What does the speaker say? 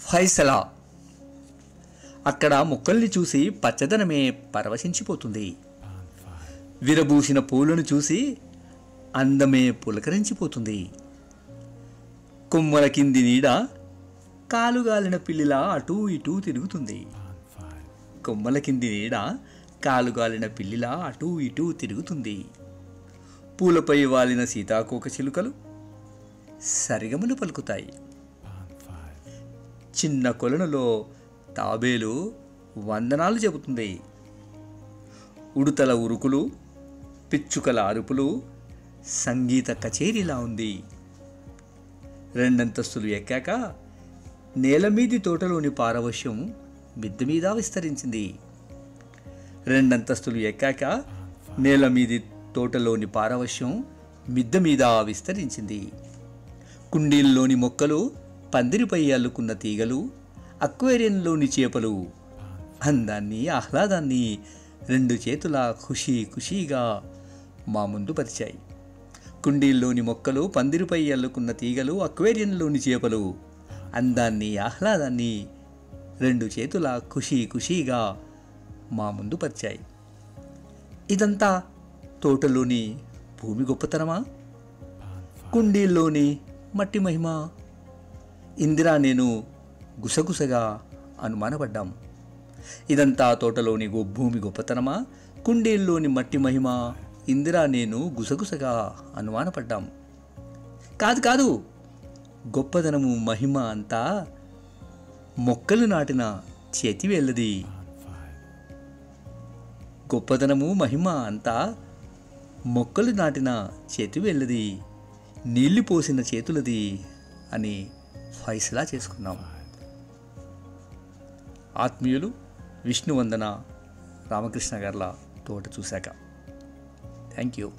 ఫైసలా. అక్కడ మొక్కల్ని చూసి పచ్చదనమే పరవశించిపోతుంది. విరబూసిన పూలను చూసి అందమే పులకరించిపోతుంది. కొమ్మల కింది నీడ కాలుగాలిన పిల్లిలా అటూ ఇటూ తిరుగుతుంది. కొమ్మల కింది నీడ కాలుగాలిన పిల్లిలా అటూ ఇటూ తిరుగుతుంది. పూలపై వాలిన సీతాకోక చిలుకలు సరిగమలు పలుకుతాయి. చిన్న కొలనులో తాబేలు వందనాలు చెబుతుంది. ఉడుతల ఉరుకులు పిచ్చుకల అరుపులు సంగీత కచేరీలా ఉంది. రెండంతస్తులు ఎక్కాక నేలమీది తోటలోని పారవశ్యం మిద్దె మీద విస్తరించింది. రెండంతస్తులు ఎక్కాక నేల మీది తోటలోని పారవశ్యం మిద్దె మీద విస్తరించింది. కుండీల్లోని మొక్కలు పందిరిపై అల్లుకున్న తీగలు అక్వేరియంలోని చేపలు. అందాన్ని ఆహ్లాదాన్ని రెండు చేతుల ఖుషీ ఖుషీగా మా ముందు పరిచాయి. కుండీల్లోని మొక్కలు పందిరిపై అల్లుకున్న తీగలు అక్వేరియంలోని చేపలు. అందాన్ని ఆహ్లాదాన్ని రెండు చేతుల ఖుషీ ఖుషీగా మా ముందు పరిచాయి. ఇదంతా తోటలోని భూమి గొప్పతనమా? కుండీల్లోని మట్టి మహిమ ఇందిరా నేను గుసగుసగా అనుమానపడ్డాం. ఇదంతా తోటలోని భూమి గొప్పతనమా? కుండేల్లోని మట్టి మహిమ? ఇందిరా నేను గుసగుసగా అనుమానపడ్డాం. కాదు కాదు! గొప్పదనము మహిమ అంతా మొక్కలు నాటిన చేతివేళ్ళది గొప్పదనము మహిమ అంతా మొక్కలు నాటిన చేతివేళ్ళది నీళ్ళు పోసిన చేతులది అని ఫైసలా చేసుకున్నాం ఆత్మీయులు విష్ణువందన రామకృష్ణ గార్ల తోట చూశాక. Thank you.